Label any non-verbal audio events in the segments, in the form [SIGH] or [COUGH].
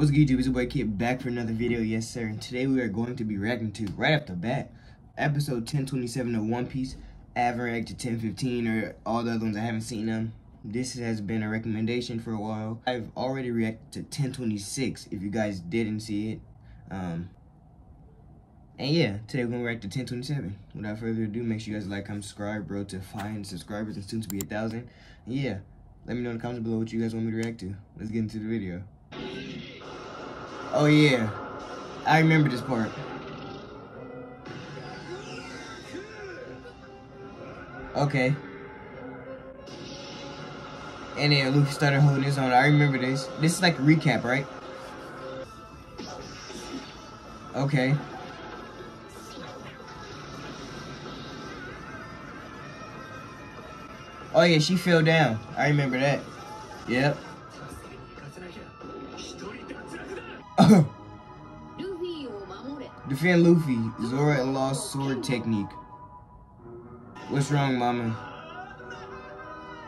What's good, YouTube? It's your boy Kid back for another video. Yes, sir. And today we are going to be reacting to, right off the bat, episode 1027 of One Piece. I to 1015 or all the other ones. I haven't seen them. This has been a recommendation for a while. I've already reacted to 1026 if you guys didn't see it. Um, and yeah, today we're going to react to 1027. Without further ado, make sure you guys like, subscribe, bro, to find subscribers and soon to be a thousand. And yeah, let me know in the comments below what you guys want me to react to. Let's get into the video. Oh yeah, I remember this part. Okay. And then Luffy started holding his own. I remember this. This is like a recap, right? Okay. Oh yeah, she fell down. I remember that. Yep. Defend Luffy. Zoro lost sword technique. What's wrong, mama?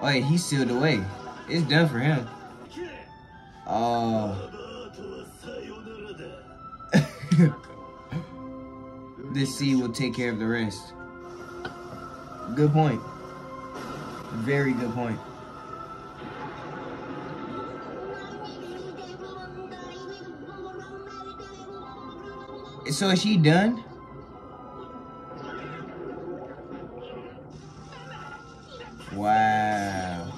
Oh, yeah, he sealed away. It's done for him. Oh. [LAUGHS] this sea will take care of the rest. Good point. Very good point. So is she done? Wow.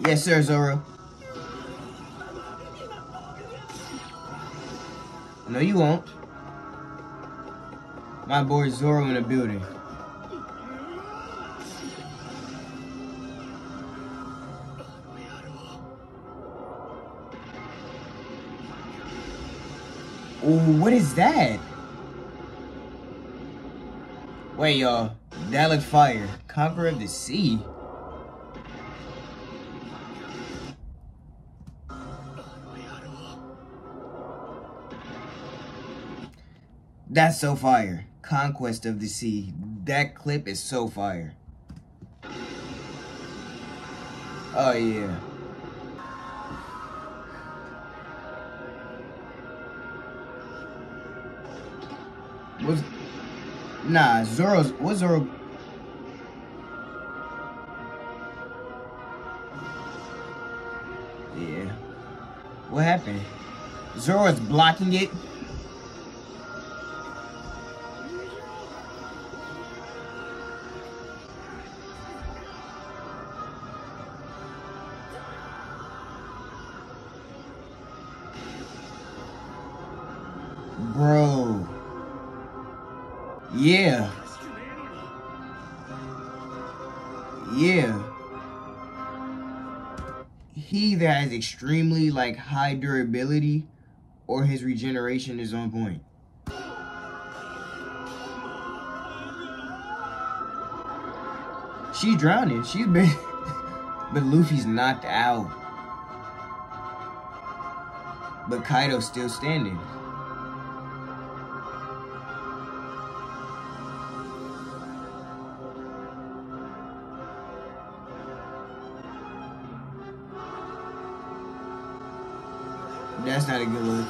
Yes, sir, Zoro. No, you won't. My boy Zoro in the building. What is that? Wait, y'all. That fire. Conqueror of the Sea. That's so fire. Conquest of the Sea. That clip is so fire. Oh, yeah. What's nah Zoro's what's Zoro Yeah. What happened? Zoro's blocking it. Extremely like high durability or his regeneration is on point. She's drowning. She's been [LAUGHS] but Luffy's knocked out. But Kaido's still standing. That's not a good look.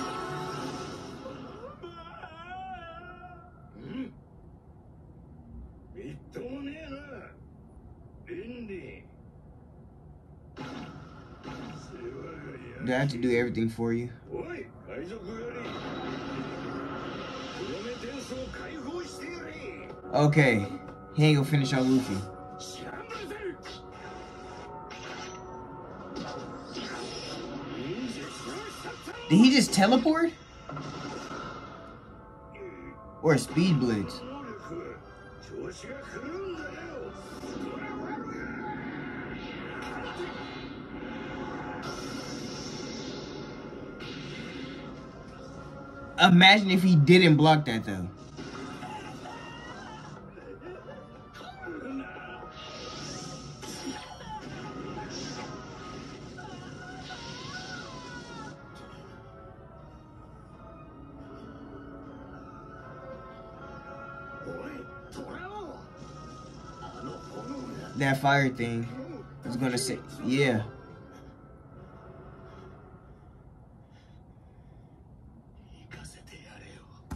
Do I have to do everything for you? Okay, he ain't gonna finish on Luffy. Did he just teleport? Or speed blitz? Imagine if he didn't block that though. that fire thing is gonna say, yeah.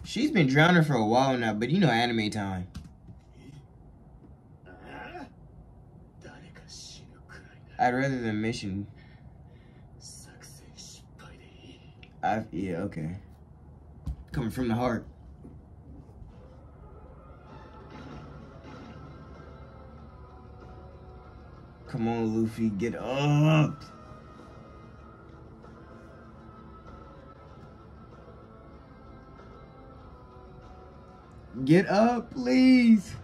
She's been drowning for a while now, but you know anime time. I'd rather the mission. i yeah, okay. Coming from the heart. Come on, Luffy, get up. Get up, please.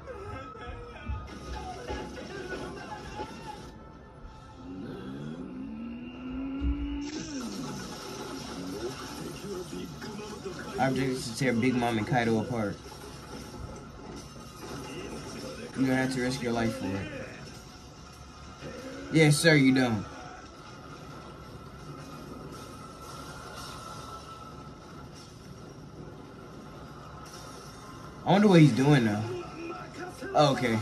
Object is to tear Big Mom and Kaido apart. You're gonna have to risk your life for it. Yes, sir, you don't. I wonder what he's doing now. Oh, okay.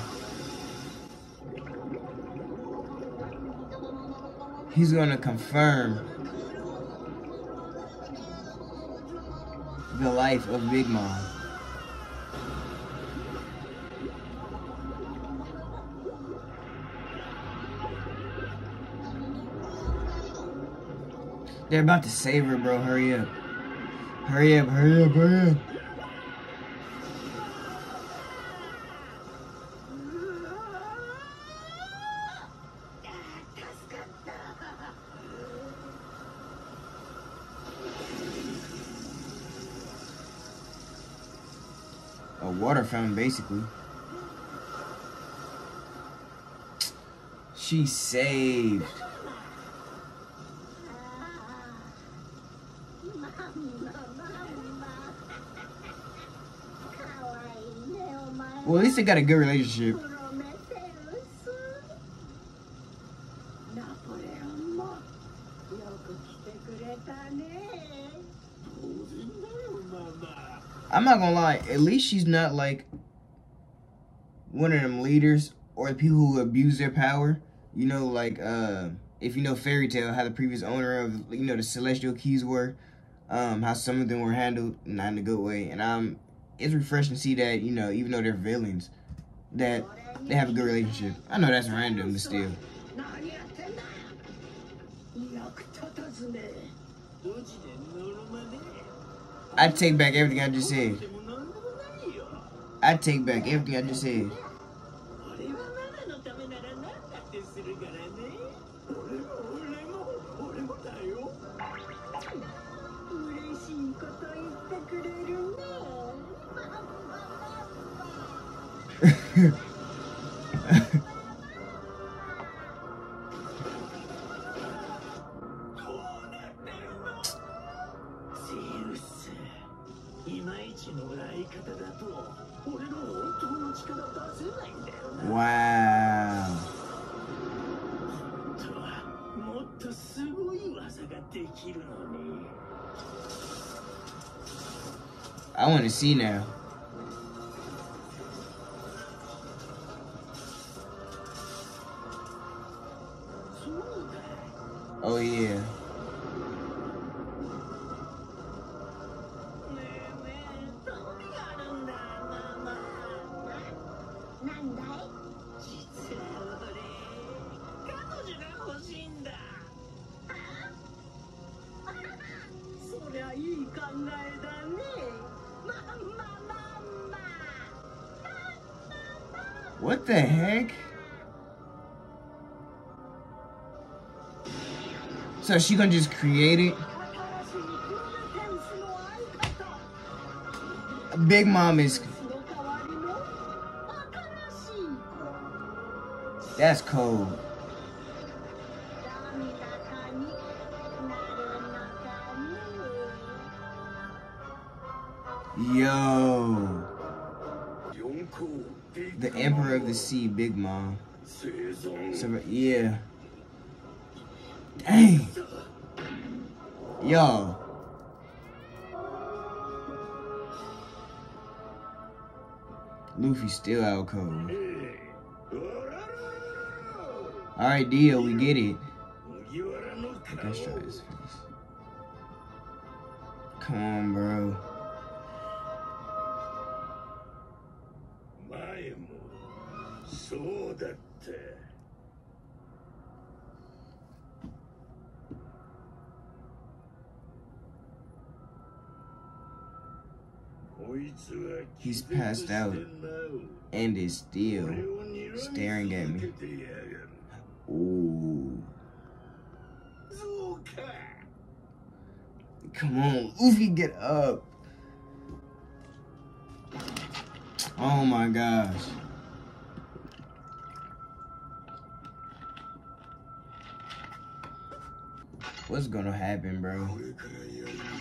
He's gonna confirm the life of Big Mom. They're about to save her, bro. Hurry up. Hurry up, hurry up, hurry up. A water fountain, basically. She saved. Well, at least they got a good relationship. I'm not gonna lie, at least she's not like one of them leaders or the people who abuse their power. You know, like uh if you know Fairy Tail, how the previous owner of you know the Celestial Keys were, um, how some of them were handled not in a good way. And um it's refreshing to see that, you know, even though they're villains, that they have a good relationship. I know that's random, but still. I take back everything I just said. I take back everything I just said. [LAUGHS] wow. I want to see now. What the heck? So she gonna just create it? Big Mom is... That's cold. Yo. Emperor of the Sea, Big Mom. So, yeah. Dang. Yo. Luffy still out cold. Alright, deal, we get it. Come on, bro. He's passed out and is still staring at me. Ooh. Come on, Luffy, get up. Oh my gosh. what's gonna happen, bro?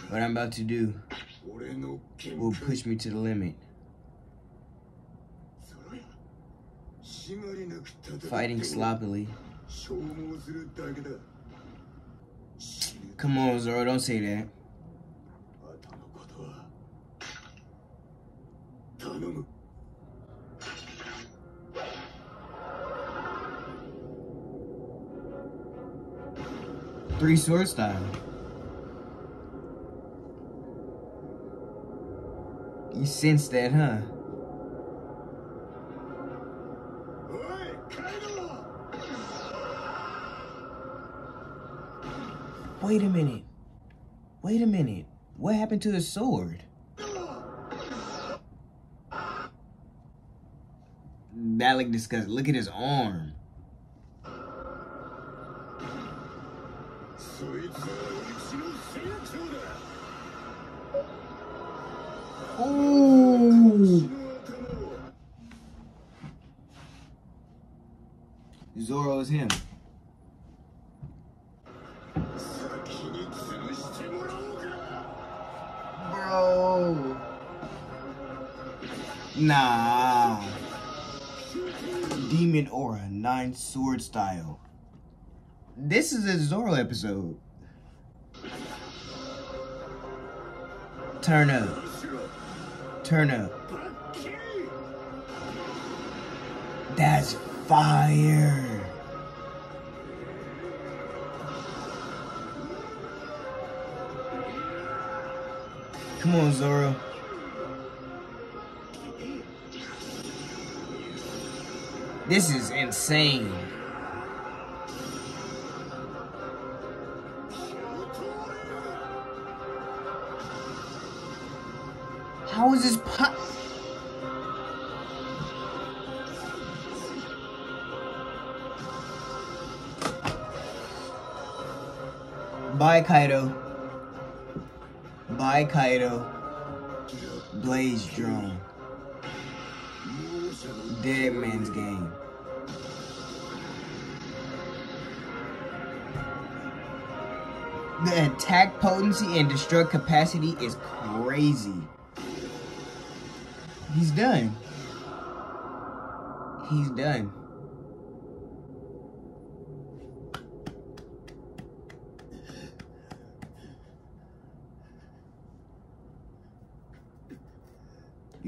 What I'm about to do will push me to the limit. Fighting sloppily. Come on, Zoro, don't say that. three sword style. You sense that, huh? Wait a minute. Wait a minute. What happened to his sword? That looks disgusting. Look at his arm. そいつはうちの船長だ Ooh. その頭を Zoro is him. 先に潰してもらおうか Bro. Nah. Demon Aura, Nine Sword Style. This is a Zoro episode. Turn up. Turn up. That's fire. Come on, Zoro. This is insane. Bye, Kaido. Bye, Kaido. Blades Drawn. Dead man's game. The attack potency and destruct capacity is crazy. He's done. He's done.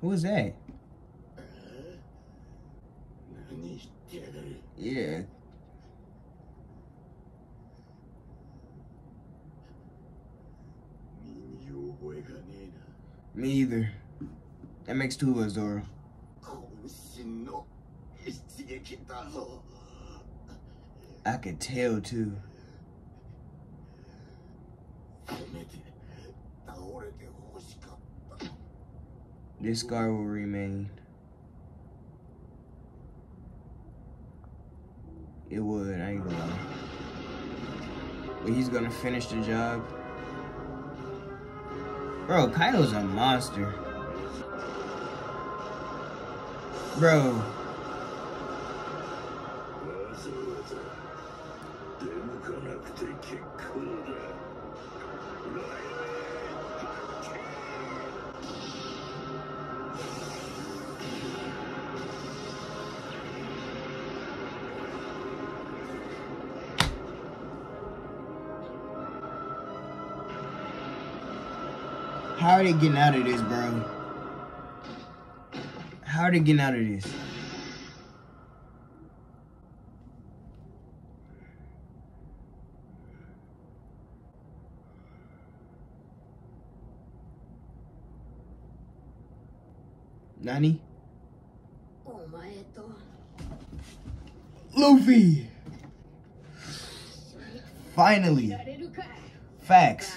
Who is that? Yeah. Me either. That makes two of us, Zoro. I could tell, too. This scar will remain. It would, I ain't gonna lie. But he's gonna finish the job. Bro, Kaido's a monster. Bro, How are they getting out of this, bro? How are they getting out of this? Nani? Oh, Luffy! Finally! Facts.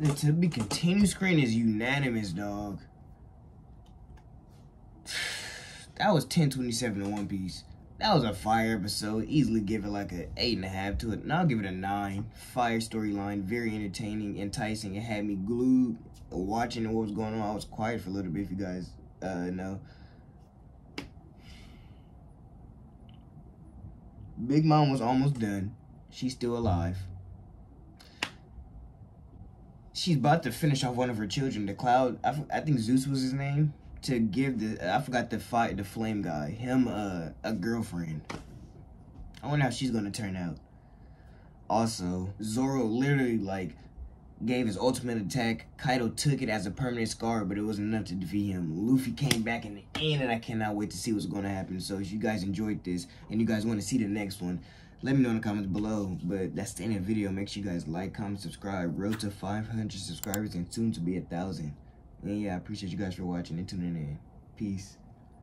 The to be continued screen is unanimous, dog. [SIGHS] That was 1027 in One Piece. That was a fire episode. Easily give it like a eight and a half to it. And I'll give it a nine. Fire storyline, very entertaining, enticing. It had me glued watching what was going on. I was quiet for a little bit if you guys uh know. Big Mom was almost done. She's still alive. She's about to finish off one of her children, the Cloud. I, think Zeus was his name. To give the I forgot the fight the flame guy him uh, a girlfriend. I wonder how she's gonna turn out. Also, Zoro literally like gave his ultimate attack. Kaido took it as a permanent scar, but it wasn't enough to defeat him. Luffy came back in the end, and I cannot wait to see what's gonna happen. So if you guys enjoyed this and you guys want to see the next one, let me know in the comments below. But that's the end of the video. Make sure you guys like, comment, subscribe. Road to 500 subscribers and soon to be a thousand. And yeah, I appreciate you guys for watching and tuning in. Peace.